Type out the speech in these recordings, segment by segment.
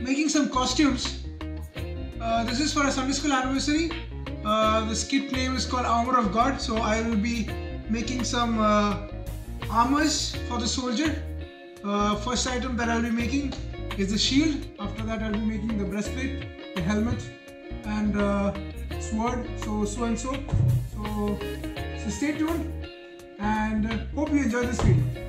making some costumes. Uh, this is for a Sunday school anniversary. Uh, the skit name is called Armor of God. So I will be making some uh, armors for the soldier. Uh, first item that I'll be making is the shield. After that, I'll be making the breastplate, the helmet, and uh, sword. So so and so. So so stay tuned and uh, hope you enjoy this video.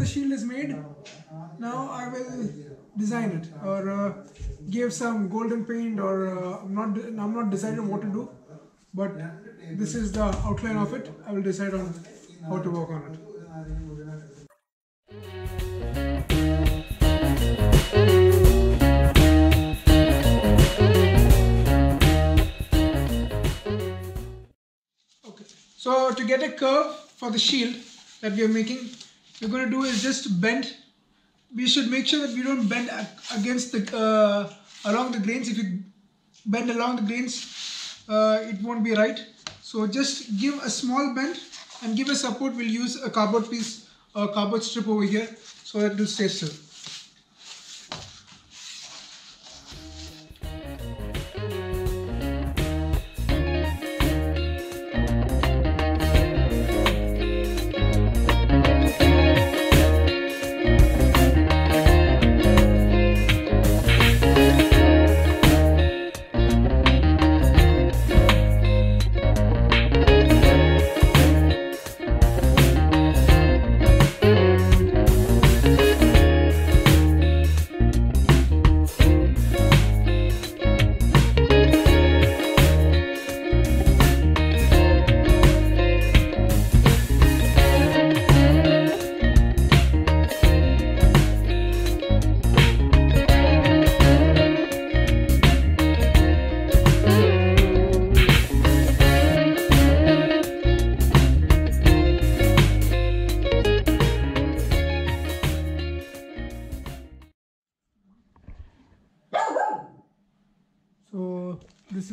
The shield is made. Now I will design it or uh, give some golden paint or uh, I'm not I'm not deciding what to do, but this is the outline of it. I will decide on how to work on it. Okay. So to get a curve for the shield that we are making, we're going to do is just bend. We should make sure that we don't bend against the uh, along the grains. If you bend along the grains, uh, it won't be right. So just give a small bend and give a support. We'll use a cardboard piece or cardboard strip over here so that it will stay still.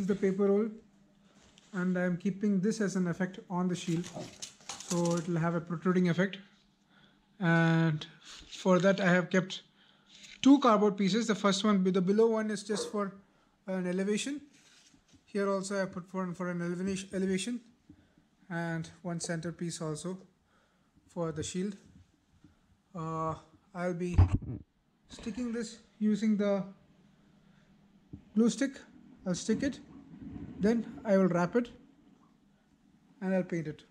The paper roll and I am keeping this as an effect on the shield. So it will have a protruding effect. And for that I have kept two cardboard pieces. The first one the below one is just for an elevation. Here also I put one for an elevation and one center piece also for the shield. Uh, I'll be sticking this using the glue stick. I'll stick it then I will wrap it and I'll paint it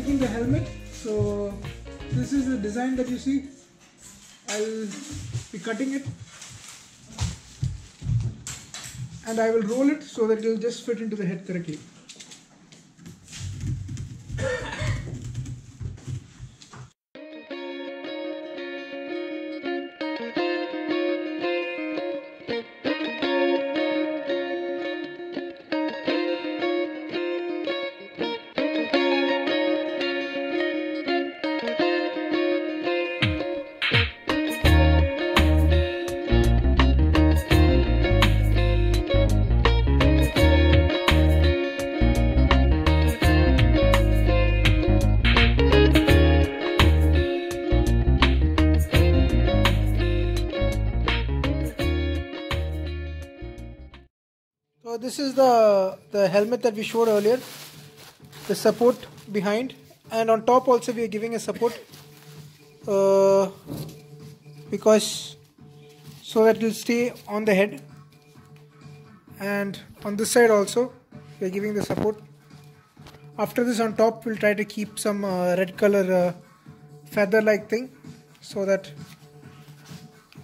helmet. So this is the design that you see. I'll be cutting it. And I will roll it so that it will just fit into the head correctly this is the the helmet that we showed earlier. The support behind. And on top also we are giving a support uh, because so that it will stay on the head. And on this side also we are giving the support. After this on top we'll try to keep some uh, red color uh, feather like thing so that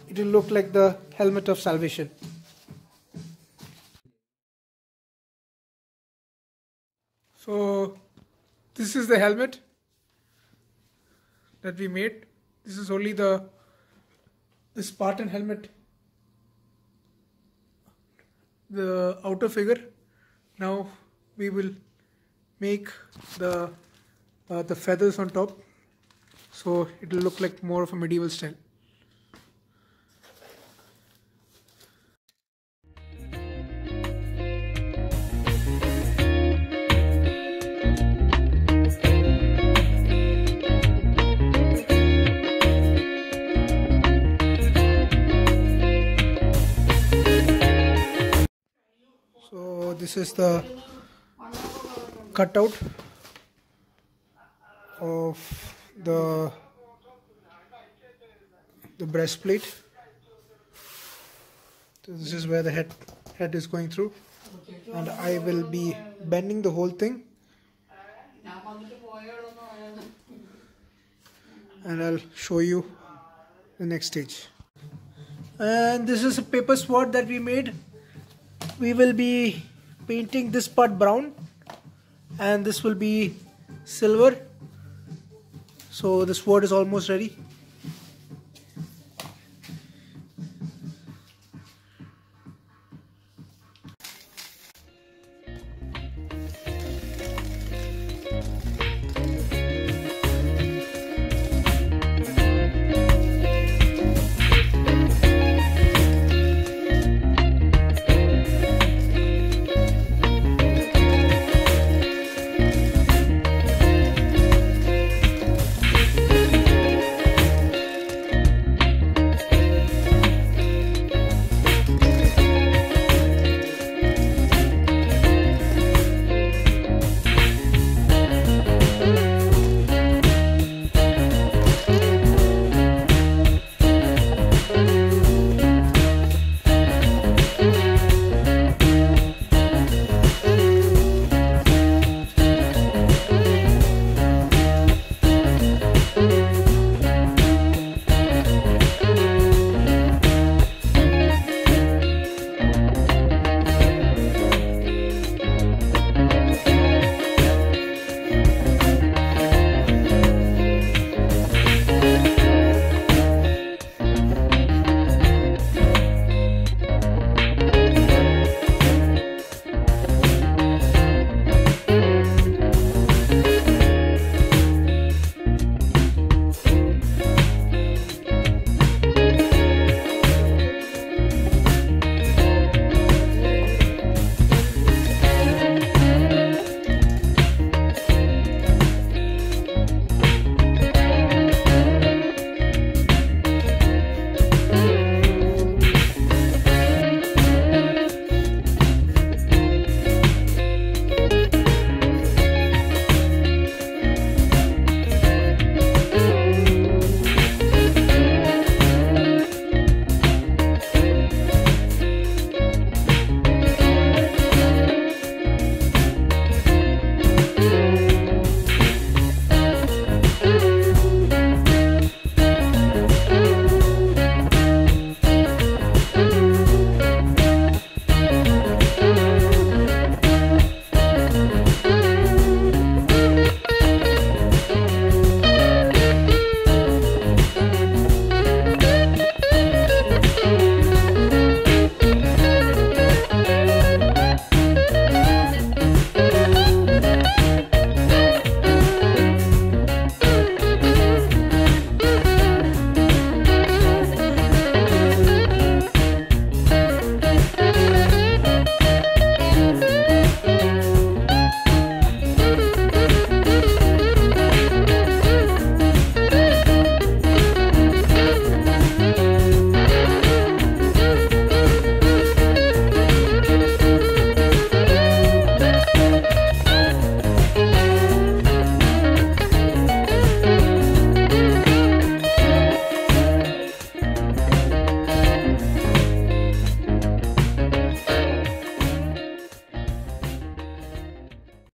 it will look like the helmet of salvation So this is the helmet that we made. This is only the the Spartan helmet, the outer figure. Now we will make the uh, the feathers on top, so it will look like more of a medieval style. This is the cutout of the the breastplate. So this is where the head head is going through, and I will be bending the whole thing, and I'll show you the next stage. And this is a paper sword that we made we will be painting this part brown and this will be silver. So this sword is almost ready